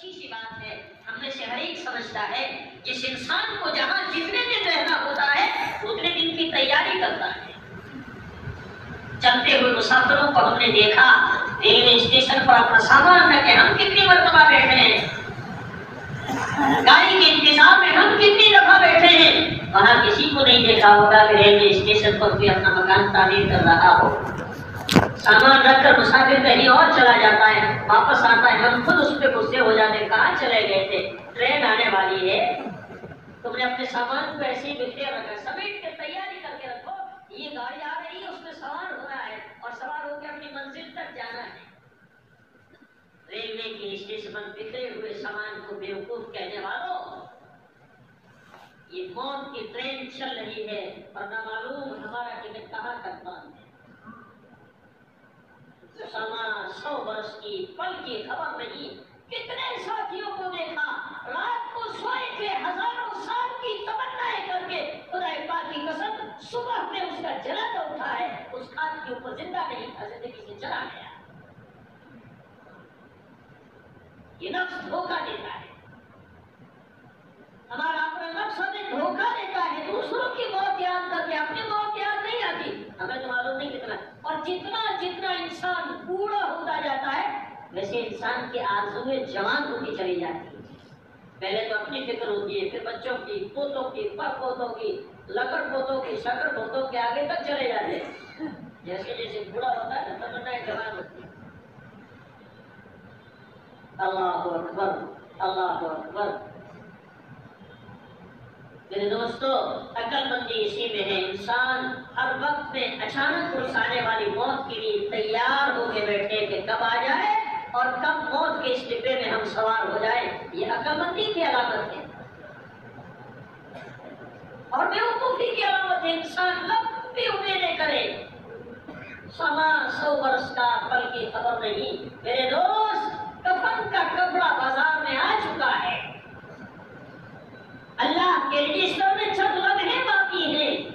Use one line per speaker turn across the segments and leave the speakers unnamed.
अच्छी सी बात है। हमने से हर एक समझता है जिस इंसान को जहाँ जितने दिन रहना होता है, उतने दिन की तैयारी करता है। चलते हुए मुसाफिरों को हमने देखा, रेलवे स्टेशन पर अपना सामान रखे हम कितनी मरतबा बैठे हैं। गाड़ी के इंतज़ार में हम कितनी दफ़ा बैठे हैं। वहाँ किसी को नहीं देखा होगा कि रेलवे स्टेशन पर कोई अपना मकान तामीर कर रहा हो। सामान रखकर मुसाफिर कहीं और चला जाता है। वापस आता है हम खुद उस पर गुस्से हो जाते कहाँ चले गए थे? ट्रेन आने वाली है। तुमने अपने सामान को ऐसे ही बिखेर रखा समेट के तैयारी करके रखो। ये गाड़ी आ रही है उसमें सवार होना है और सवार होकर अपनी मंजिल तक जाना है। रेलवे के स्टेशन पर बिखरे हुए सामान को बेवकूफ़ कहने वालों, ये मौत की ट्रेन चल रही है। और न मालूम हमारा टिकट कहाँ तक बंद है। समा सौ वर्ष की पल की खबर नहीं, कितने साथियों को देखा? रात को सोए थे हज़ारों साल की तमन्नाएँ करके। खुदा पाक की कसम, सुबह में उसका जलाता उठा है, उस खाद के ऊपर ज़िंदा नहीं था ज़िंदगी से चला गया। ये नफ्स धोखा देता है हमारा अपना नफ्स हमें धोखा देता है दूसरों की मौत याद करके अपनी मौत याद नहीं आती हमें तो मालूम नहीं कितना जितना जितना इंसान बूढ़ा होता जाता है, वैसे इंसान की आरजुएँ जवान होती चली जाती है। पहले तो अपनी फ़िक्र होती है, फिर बच्चों की, पोतों की, पर पोतों की, लकड़ पोतों की शकर पोतों के आगे तक चले जाते हैं। जैसे जैसे बूढ़ा होता है ना तमन्ना जवान होती है। अल्लाह अकबर अल्लाह अकबर। मेरे दोस्तों, अकलमंदी इसी में है इंसान हर वक्त में अचानक उस आने वाली मौत के लिए तैयार होके बैठे कि कब आ जाए और कब मौत के इस डिब्बे में हम सवार हो जाए। ये अकलमंदी की अलामत है। और बेवकूफ़ी की अलामत है, इंसान लंबी उम्मीदें करे। समा सौ वर्ष का पल की खबर नहीं। मेरे दोस्त कफन का कपड़ा बाज़ार में आ चुका है अल्लाह के रजिस्टर में छत लगने बाकी है।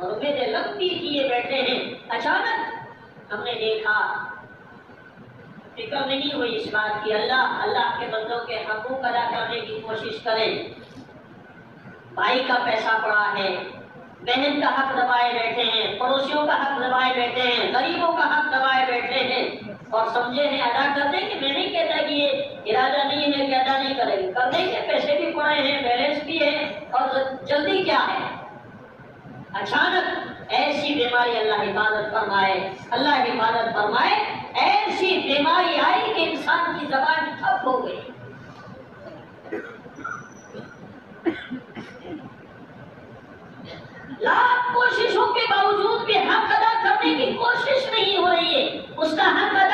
और उम्मीदें लंबी किए बैठे हैं। अचानक हमने देखा, फ़िक्र नहीं हुई इस बात की। अल्लाह अल्लाह के बंदों के हकूक अदा करने की कोशिश करें। भाई का पैसा पड़ा है। बहन का हक दबाए बैठे हैं। पड़ोसियों का हक दबाए बैठे हैं। गरीबों का हक दबाए बैठे हैं। और समझे हैं अदा कर देंगे मैं नहीं कहता कि ये इरादा नहीं है कि अदा नहीं करेंगे। कर देंगे पैसे भी पड़े हैं, बैलेंस भी है, और जल्दी क्या है? अचानक ऐसी बीमारी अल्लाह हिफाजत फरमाए, अल्लाह हिफाजत फरमाए, ऐसी बीमारी आई कि इंसान की जबान ठप हो गई। लाख कोशिशों के बावजूद भी हक अदा करने की कोशिश नहीं हो रही है। उसका हक अदा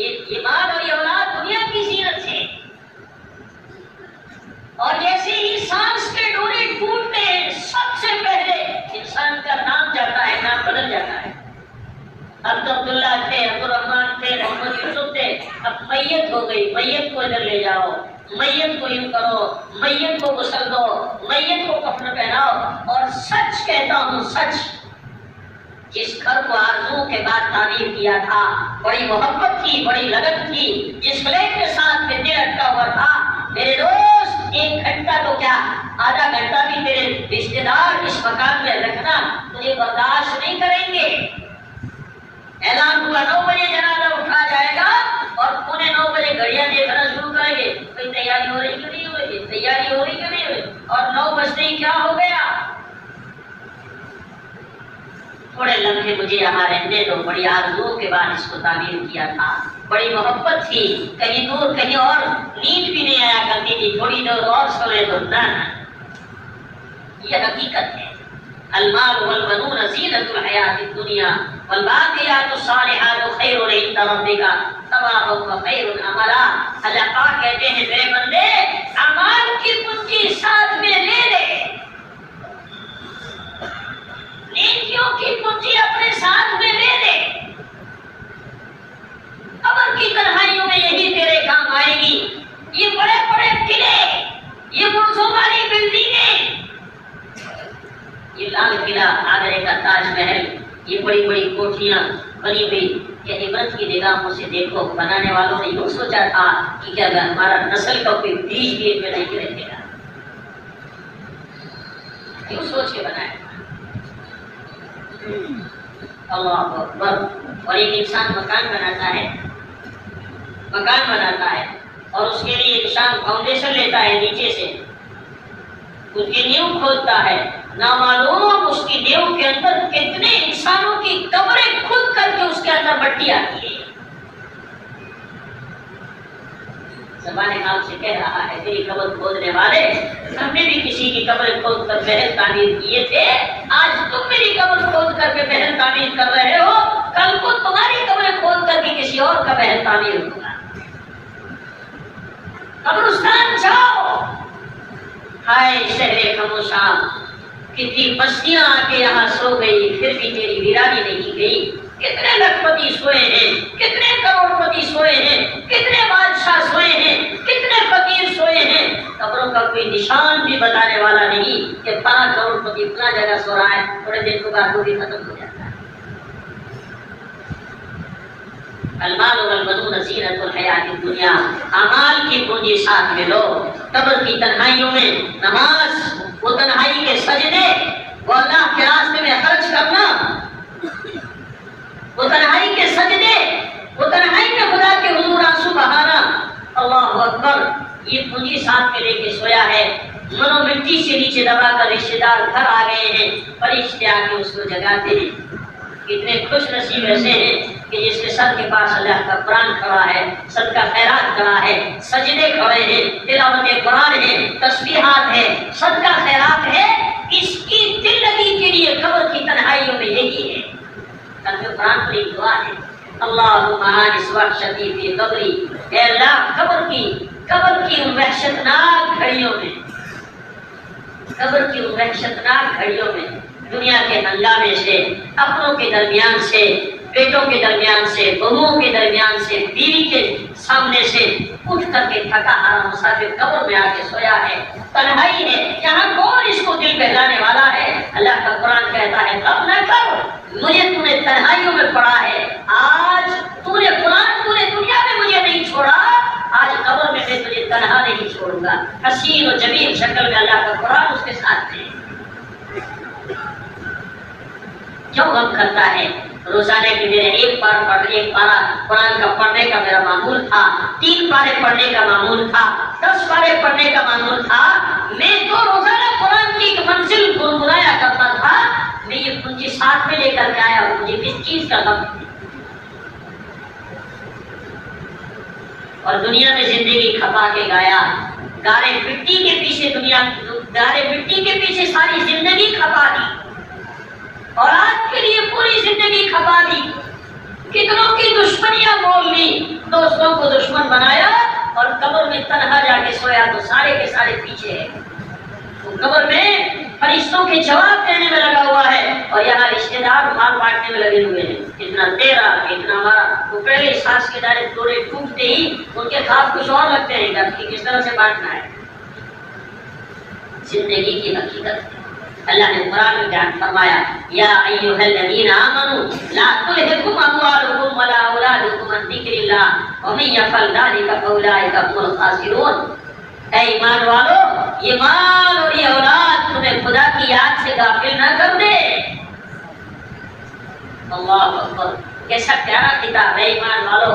ये ये और ये दुनिया की जीनत है। और जैसे ही सांस के डोरे टूटते हैं, सबसे पहले इंसान का नाम जाता है, नाम बदल जाता है। अब तो अब्दुल्ला थे अब्दुलरहमान थे, मोहम्मद यूसुफ थे, अब मैयत हो गई, मैयत को इधर ले जाओ, मैयत को यूँ करो, मैयत को गुसल दो, मैयत को कफन पहनाओ, और सच कहता हूँ, सच। जिस घर को आरज़ू के बाद तामीर किया था, बड़ी मोहब्बत थी, बड़ी लगन थी, जिस फ्लैट के साथ में दिल अटका हुआ था, मेरे दोस्त एक घंटा तो क्या, आधा घंटा भी तेरे रिश्तेदार इस मकान में रखना तुझे बर्दाश्त नहीं करेंगे। ऐलान हुआ, नौ बजे जनाजा उठा जाएगा और पौने नौ बजे घड़िया देखना शुरू करेंगे। कोई तैयारी हो रही क्यों नहीं हो रही तैयारी हो रही क्यों नहीं हो रही और नौ बजते ही क्या हो गया? थोड़े लम्हे मुझे यहाँ रहने दो। बड़ी आरजुओं के बाद इसको तामीर किया था। बड़ी मोहब्बत थी। कहीं दूर, कहीं और। नींद भी नहीं आया करती थी। थोड़ी देर और सोने दो ना। ये हकीकत है। अलमाल वल बनून ज़ीनतुल हयातिद दुनिया। वल बाक़ियातुस सालिहातु खैरुन इंद रब्बिका। सवाबुन व खैरुन अमला। अल्लाह पाक कहते हैं बंदे अमाल की पूंजी साथ में ले ले नेकियों की पूंजी अपने साथ में ले ले कबर की तन्हाइयों में यही तेरे काम आएगी ये बड़े बड़े किले ये बुर्जों वाली बिल्डिंगें ये लाल किला आगरे का ताजमहल ये बड़ी बड़ी कोठियाँ बनी हुई ये इबरत की निगाहों से देखो, बनाने वालों ने यूँ सोचा था कि क्या अगर हमारा नस्ल का कोई बीज भी इनमें नहीं रहेगा यूँ सोच के बनाया। अल्लाह और एक इंसान मकान बनाता है। मकान बनाता है और उसके लिए इंसान फाउंडेशन लेता है नीचे से। उसकी नींव खोदता है। ना मालूम उसकी नींव के अंदर कितने इंसानों की कब्रें खुद करके उसके अंदर मट्टी आती है। जमाने हाल से कह रहा है, तेरी कब्र खोदने वाले, हमने भी किसी की कब्र खोद कर महल तामीर किए थे। आज तुम मेरी कब्र खोद करके महल तामीर कर रहे हो। कल को तुम्हारी कब्र खोद करके किसी और का महल तामीर होगा। कब्रिस्तान जाओ। हाय शहरे खामोशा कितनी बस्तियाँ आके यहाँ सो गई, फिर भी तेरी वीरानी नहीं गई। कितने लखपति सोए हैं? कितने करोड़पति सोए हैं? कितने बादशाह सोए हैं? कितने फकीर सोए हैं? कब्रों का कोई निशान भी बताने वाला नहीं कि पाँच करोड़पति इतना जगह सो रहा है, थोड़े दिन के बाद भी खत्म हो जाता है। अलमाल और अलबनून जीनतुल हयातिद दुनिया, अमाल की पूंजी साथ में लो। कब्र की तन्हाइयों में नमाज़, वो तन्हाई के सजदे, वो अल्लाह के रास्ते में खर्च करना वो तन्हाई के सजदे, वो तन्हाई में खुदा के हुजूर आँसू बहाना। अल्लाह अकबर, ये पूंजी साथ में लेके सोया है। मनो मिट्टी से नीचे दबा कर रिश्तेदार घर आ गए हैं, फरिश्ते आके उसको जगाते हैं। कितने खुश नसीब ऐसे हैं कि जिसके सर के पास अल्लाह का कुरान खड़ा है सर का खैरात खड़ा है, सजदे खड़े हैं, तिलावत कुरान है, तस्बीहात है, सदका खैरात है। इसकी ज़िंदगी के लिए खबर की तन्हाइयों में यही है। कल में कुरान पर एक दुआ है कबरी कब्र की कब्र की वहशतनाक घड़ियों में, कब्र की वहशतनाक घड़ियों में, दुनिया के हंगामे से, अपनों के दरमियान से बेटों के दरमियान से बहुओं के दरमियान से बीवी के सामने से उठ करके थका हारा मुसाफिर कब्र में आके सोया है। तन्हाई है, यहाँ कौन इसको दिल बहलाने वाला है? अल्लाह का कुरान कहता है कब न कर, मुझे तूने तन्हाइयों में पढ़ा है। आज तूने कुरान तूने दुनिया में मुझे नहीं छोड़ा, आज कब्र में मैं तुझे तनहा नहीं छोड़ूँगा। हसीन और ज़मीन शक्ल में अल्लाह का कुरान उसके साथ है। क्यों गम करता है रोज़ाना की मेरे एक बार पढ़ एक पारा कुरान का पढ़ने का मेरा मामूल था, तीन पारे पढ़ने का मामूल था, दस पारे पढ़ने का मामूल था। मैं तो रोज़ाना कुरान की मंजिल गुनगुनाया करता था। मैं ये पूंजी साथ में लेकर के आया मुझे किस चीज़ का गम और दुनिया में ज़िंदगी खपा के गाया। गारे मिट्टी के पीछे दुनिया, गारे मिट्टी के पीछे सारी ज़िंदगी खपा दी। और आज के लिए पूरी ज़िंदगी खपा दी। कितनों की दुश्मनियाँ बोल ली। दोस्तों को दुश्मन बनाया और कब्र में तनहा जाके सोया तो सारे के सारे पीछे है। तो कब्र में फरिश्तों के जवाब देने में लगा हुआ है और यहाँ रिश्तेदार माल बांटने में लगे हुए हैं। इतना तेरा इतना हमारा। तो पहले सांस के दायरे थोड़े टूटते ही उनके खाब कुछ और लगते हैं कि किस तरह से बांटना है। ज़िंदगी की हकीकत अल्लाह ने कुरान में बयान फरमाया या अय्युहल अय्युहल्लज़ीना आमनू ला तुलहिकुम अमवालुकुम वला औलादुकुम अन जिक्रिल्लाह व मन यफअल ज़ालिका फउलाइका हुमुल खासिरून ऐ ईमान वालो ये माल और ये औलाद तुम्हें खुदा की याद से गाफिल न कर दे अल्लाह अकबर कैसा प्यारा किताब है ईमान वालो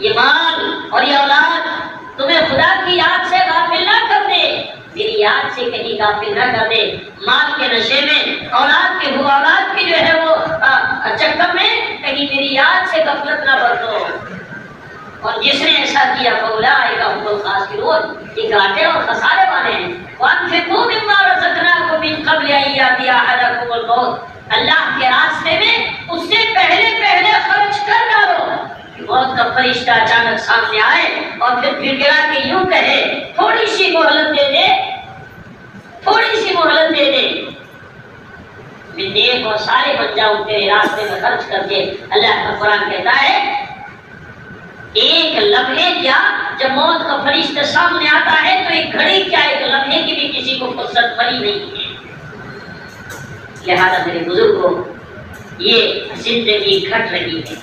ये माल और ये औलाद तुम्हें खुदा की याद से गाफिल न कर दे मेरी याद से कहीं गाफिल न कर दे। माल के नशे में, औलाद के औलाद की जो है वो चक्कर में कहीं मेरी याद से गफलत न बरतो और जिसने ऐसा किया बोला आएगा उनको खास की रोज ये घाटे और खसारे वाले हैं। वन फिर खूब इमार सकना को भी कबल आइया अल्लाह के रास्ते में उससे पहले पहले खर्च कर डालो। मौत का फरिश्ता अचानक सामने आए और फिर गिड़गिड़ा के यूँ कहे, थोड़ी सी मोहलत दे दे थोड़ी सी मोहलत दे दे। मैं नेक और सारे बन जाऊँ तेरे रास्ते में खर्च करके। अल्लाह का कुरान कहता है, एक लम्हे क्या? जब मौत का फरिश्ता सामने आता है तो एक घड़ी क्या? एक लम्हे की भी किसी को फुर्सत पड़ी नहीं है। लिहाजा मेरे बुज़ुर्गों, ये ज़िंदगी घट रही है,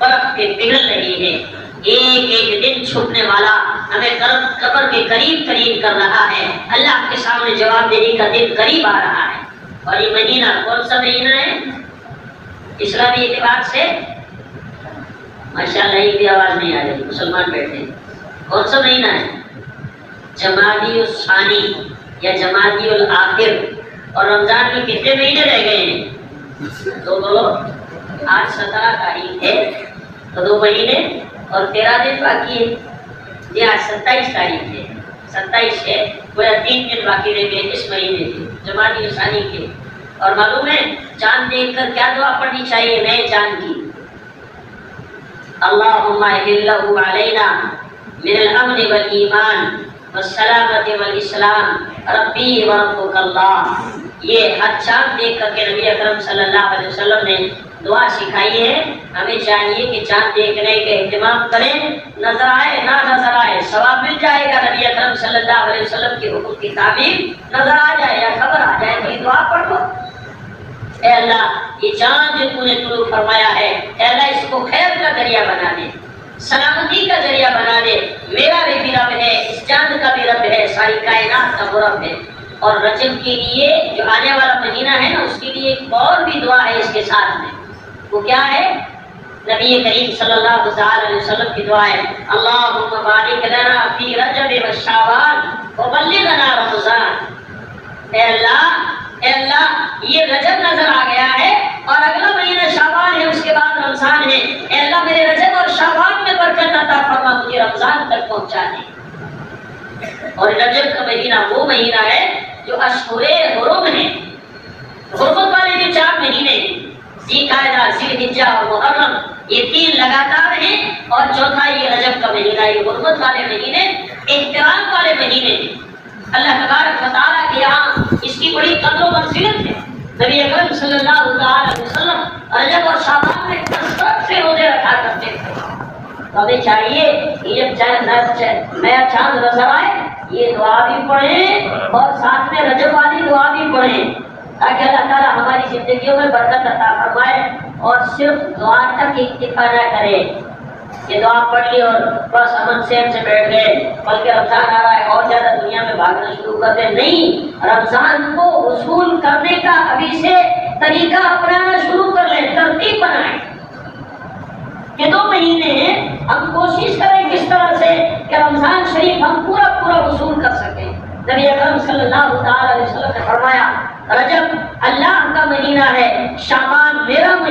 बर्फ़ के पिघल रही है। एक एक दिन छुपने वाला हमें कब्र के करीब करीब कर रहा है। अल्लाह के सामने जवाब देने का दिन करीब आ रहा है। और ये महीना कौन सा महीना है? इस्लामी एतबार से? माशाल्लाह, एक भी आवाज़ नहीं आ रही। मुसलमान बैठे कौन सा महीना है? जमादी सानी या जमादी आखिर और रमज़ान में कितने महीने रह गए हैं? तो बोलो आज सत्रह तारीख है। तो दो महीने। और तेरह दिन बाकी है। ये आज सत्ताईस तारीख है। सत्ताईस है पूरा तीन दिन बाकी रह गए इस महीने के, जमाती निशानी के। और मालूम है, चाँद देख कर क्या दुआ पढ़नी चाहिए नए चाँद की? व रब्बुकल्लाह। ये हर चाँद देख करके नबी अकरम सल्लल्लाहु अलैहि वसल्लम ने दुआ सिखाई है हमें चाहिए कि चाँद देखने के इंतज़ाम करें। नज़र आए, ना नज़र आए, सवाब मिल जाएगा नबी अकरम सल्लल्लाहु अलैहि वसल्लम के हुक्म की ताबीर। नज़र आ जाए या खबर आ जाए तो दुआ पढ़। लो ए अल्लाह, ये चाँद जो तूने तुलू फरमाया है, ए अल्लाह, इसको खैर का ज़रिया बना दे, सलामती का ज़रिया बना दे। मेरा भी रब है, इस चाँद का भी रब है, सारी कायनात का रब है। और रजब के लिए जो आने वाला महीना है ना, उसके लिए एक और भी दुआ है इसके साथ में। वो क्या है? नबी करीम सल्लल्लाहु अलैहि वसल्लम की दुआ है, अल्लाहुम्मा बारिक लना फ़ी रजब व शाबान व बल्लिगना रमज़ान। ए अल्लाह ए अल्लाह, ये रजब नज़र आ गया है और अगला महीना शाबान है, उसके बाद रमज़ान है। ए अल्लाह, मेरे रजब और शाबान में बरकत अता फरमा, मुझे रमज़ान तक पहुँचा दे। और रजब का महीना वो महीना है जो अशहुरे हुरुम है। हुर्मत वाले जो चार महीने जिलकायदा जिलहिज्जा और मुहर्रम, ये तीन लगातार हैं और चौथा ये रजब का महीना, ये हुर्मत वाले महीने एहतराम वाले महीने। अल्लाह तबारक व तआला के यहाँ इसकी बड़ी कदर मंजिलत है। नबी अकरम सल्लल्लाहु अलैहि वसल्लम रजब और शाबान में कसरत से रोज़े रखा करते थे। तो हमें चाहिए कि जब चाहे नया चाँद नज़र आए, ये दुआ भी पढ़े और साथ में रजब वाली दुआ भी पढ़े। ताकि अल्लाह ताला हमारी जिंदगियों में बरकत अता फरमाए और सिर्फ़ दुआ तक इक्तिफा न करे। ये दुआ पढ़ ली और बस अमन सेहत से बैठ गए। बल्कि रमज़ान आ रहा है, और ज़्यादा दुनिया में भागना शुरू कर दे। नहीं, रमज़ान को वसूल करने का अभी से तरीका अपनाना शुरू कर ले, तरतीब बनाए। ये दो महीने हम कोशिश करें किस तरह से कि रमज़ान शरीफ हम पूरा पूरा वसूल कर सकें। नबी अकरम सल्लल्लाहु अलैहि वसल्लम ने फरमाया, रजब, अल्लाह का महीना है, शाबान मेरा महीना